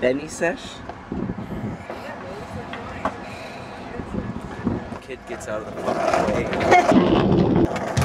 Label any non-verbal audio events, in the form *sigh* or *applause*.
Benny sesh. Kid gets out of the fucking way. *laughs*